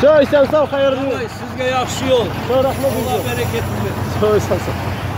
Sağ ol, sen sağ ol, hayırlı. Sizge yaxşı yol. Sağ rahmet Allah olsun. bereketini versin. Sağ ol, sen sağ ol.